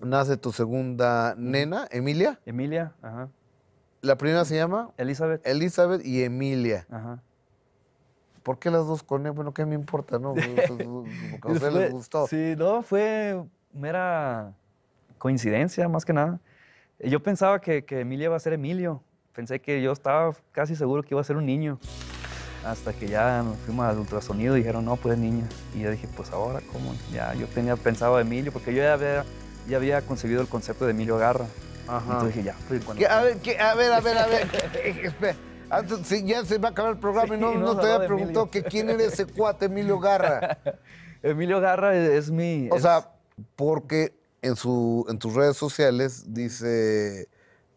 nace tu segunda nena, Emilia. Emilia, ajá. La primera se llama Elizabeth. Elizabeth y Emilia. Ajá. ¿Por qué las dos con él? Bueno, ¿qué me importa, no? Porque a ustedes les gustó. Sí, no, fue mera coincidencia, más que nada. Yo pensaba que, que Emilia iba a ser Emilio. Pensé que yo estaba casi seguro que iba a ser un niño. Hasta que ya nos fuimos al ultrasonido y dijeron, no, pues es niña. Y yo dije, pues ahora, ¿cómo? Ya, yo tenía pensado Emilio, porque yo ya había, ya había concebido el concepto de Emilio Garra. Ajá. Entonces dije, ya, pues. A ver, ¿qué? a ver, a ver, a ver. Espera. Antes, sí, ya se va a acabar el programa y Sí, no, no te había preguntado Emilio. que quién era ese cuate Emilio Garra. Emilio Garra es, es mi... O es- sea, porque en, su, en tus redes sociales dice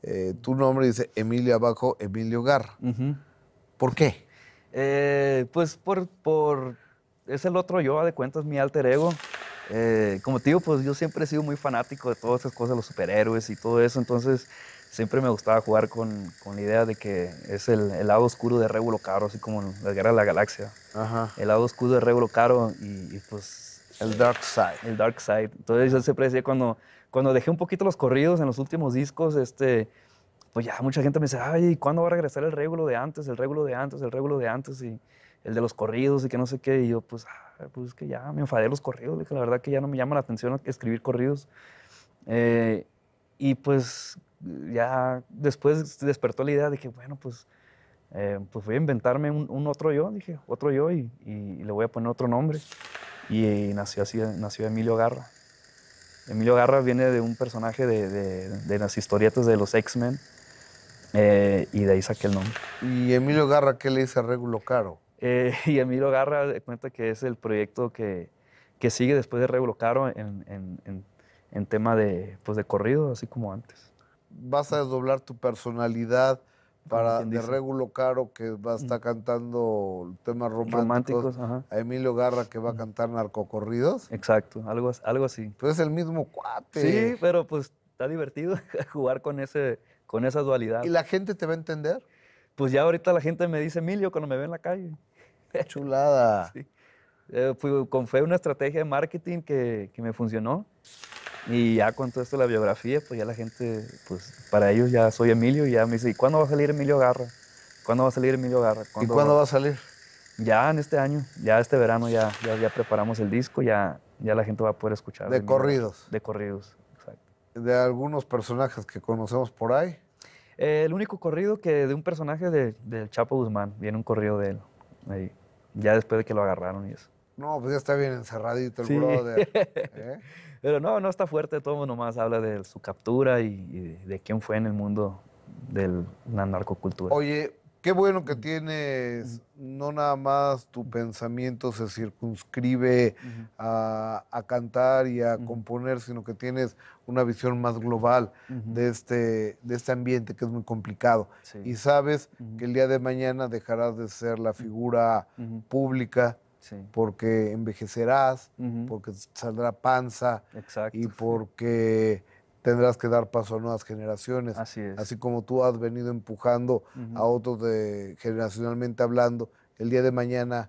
eh, tu nombre, dice Emilio abajo, Emilio Garra. ¿Por qué? Eh, pues por, por... Es el otro yo, a de cuentas, mi alter ego. Eh, como te digo, pues yo siempre he sido muy fanático de todas esas cosas, los superhéroes y todo eso, entonces siempre me gustaba jugar con, con la idea de que es el, el lado oscuro de Régulo Caro, así como en la Guerra de la Galaxia. Ajá. El lado oscuro de Régulo Caro y, y, pues El Dark Side. el Dark Side. Entonces yo siempre decía, cuando, cuando dejé un poquito los corridos en los últimos discos, este, pues ya mucha gente me dice, ay, ¿cuándo va a regresar el régulo de antes, el régulo de antes, el régulo de antes y el de los corridos y que no sé qué? Y yo, pues, ah, pues es que ya me enfadé los corridos, dije, la verdad que ya no me llama la atención escribir corridos. Eh, y pues ya después despertó la idea de que, bueno, pues, eh, pues voy a inventarme un, un otro yo, dije, otro yo y, y le voy a poner otro nombre. Y, nació así, nació Emilio Garra. Emilio Garra viene de un personaje de, de- de las historietas de los X-Men eh, y de ahí saqué el nombre. ¿Y Emilio Garra qué le dice a Régulo Caro? Eh, y Emilio Garra de cuenta que es el proyecto que, que sigue después de Regulo Caro en, en- en- en tema de, pues de corrido, así como antes. ¿Vas a desdoblar tu personalidad para de dice. Régulo Caro que va a estar cantando temas románticos? Románticos. A Emilio Garra que va a cantar narcocorridos. Exacto, algo, algo así. Pues es el mismo cuate. Sí, pero pues está divertido jugar con, ese, con esa dualidad. ¿Y la gente te va a entender? Pues ya ahorita la gente me dice Emilio cuando me ve en la calle. Chulada. Sí. Eh, fue, con- fue una estrategia de marketing que, que me funcionó. Y ya con todo esto de la biografía, pues ya la gente, pues para ellos ya soy Emilio y ya me dice, ¿y cuándo va a salir Emilio Garra? ¿Cuándo va a salir Emilio Garra? ¿Y cuándo va a salir? Ya en este año, ya este verano ya, ya, ya preparamos el disco, ya, ya la gente va a poder escuchar. De Emilio corridos. De corridos, exacto. De algunos personajes que conocemos por ahí. Eh, el único corrido que de un personaje de- del Chapo Guzmán, viene un corrido de él, ahí, ya después de que lo agarraron y eso. No, pues ya está bien encerradito el Sí. brother. ¿eh? Pero no, no está fuerte, todo nomás habla de su captura y, de quién fue en el mundo de la narcocultura. Oye, qué bueno que tienes, no nada más tu pensamiento se circunscribe a, a cantar y a componer, sino que tienes una visión más global de este, de este ambiente que es muy complicado. Sí. Y sabes que el día de mañana dejarás de ser la figura pública Sí. porque envejecerás, porque saldrá panza Exacto. y porque tendrás que dar paso a nuevas generaciones. Así es. Así como tú has venido empujando a otros de, generacionalmente hablando, el día de mañana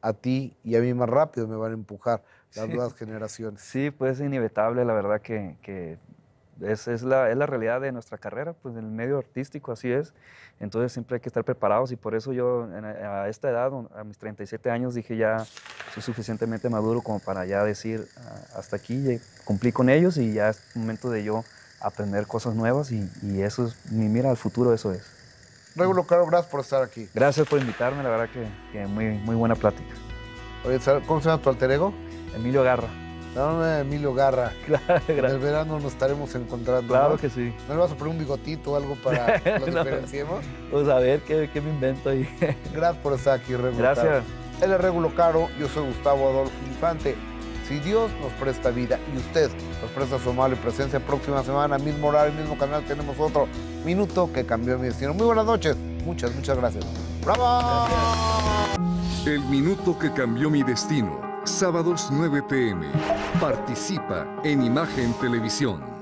a ti y a mí más rápido me van a empujar las Sí. nuevas generaciones. Sí, pues es inevitable, la verdad que, que es, es la, es la realidad de nuestra carrera, pues en el medio artístico así es. Entonces siempre hay que estar preparados y por eso yo en- a esta edad, a mis 37 años, dije ya soy suficientemente maduro como para ya decir "Ah, hasta aquí, cumplí con ellos y ya es momento de yo aprender cosas nuevas y, y eso es, mi mira al futuro, eso es. Regulo Caro, gracias por estar aquí. Gracias por invitarme, la verdad que, que muy, muy buena plática. Oye, ¿sabes ¿cómo se llama tu alter ego? Emilio Garra. Dame Emilio Garra. Claro, En el verano nos estaremos encontrando. Claro ¿no? que sí. ¿No le vas a poner un bigotito o algo para que lo No. diferenciemos? Pues a ver qué, qué me invento ahí. Gracias por estar aquí, Regulo Caro. Gracias. Él es Regulo Caro, yo soy Gustavo Adolfo Infante. Si Dios nos presta vida y usted nos presta su amable presencia, próxima semana, mismo horario, mismo canal, tenemos otro minuto que cambió mi destino. Muy buenas noches, muchas, muchas gracias. ¡Bravo! El minuto que cambió mi destino. Sábados 9 pm. Participa en Imagen Televisión.